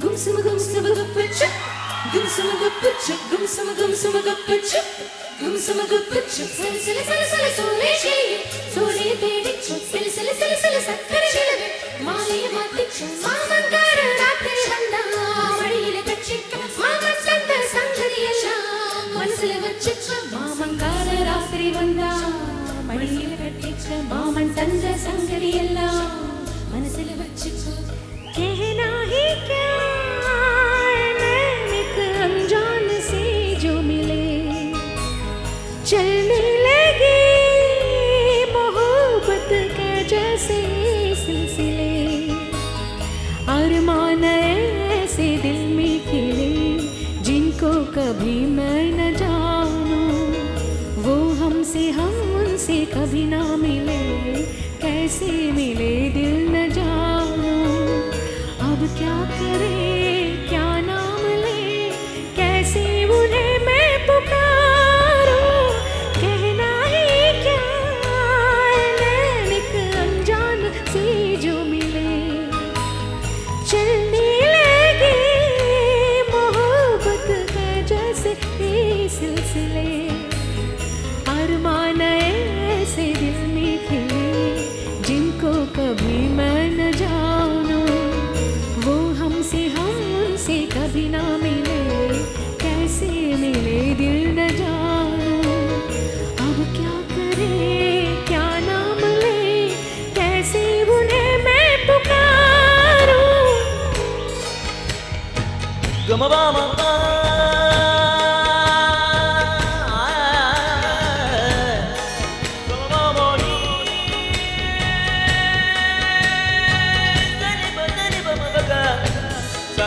Gum sum gum sum gum pitch. Gum sum gum pitch. Gum sum gum sum gum pitch. Gum sum gum pitch. Sel sel sel sel soleşi. Sole dediç. Sel sel sel sel sakkar geldi. Maliye matıç. Mamangar. जैसे सिलसिले, अरमान ऐसे दिल में खिले, जिनको कभी मैं न जानू। वो हमसे हम उनसे कभी ना मिले, कैसे मिले दिल न जानू। अब क्या करे? कभी मैं न जानूं। वो हमसे हम उनसे कभी ना मिले। कैसे मिले दिल न जानूं। अब क्या करे, क्या नाम ले, कैसे उन्हें मैं पुकारूं? ba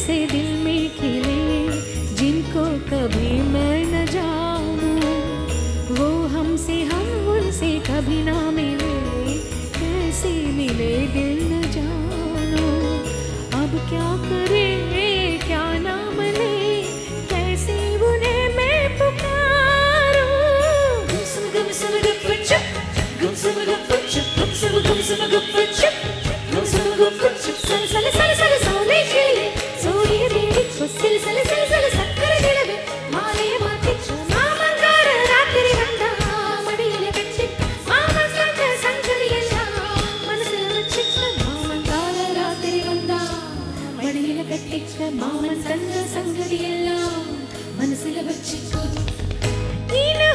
ऐसे दिल में खिले जिनको कभी मैं न जाऊँ वो हमसे, हम उनसे कभी ना मिले। कैसे मिले दिल न கட்டிட்ட மாமன் தந்த சங்கதி எல்லாம் மனசுல வச்சுக்கோ. நீனு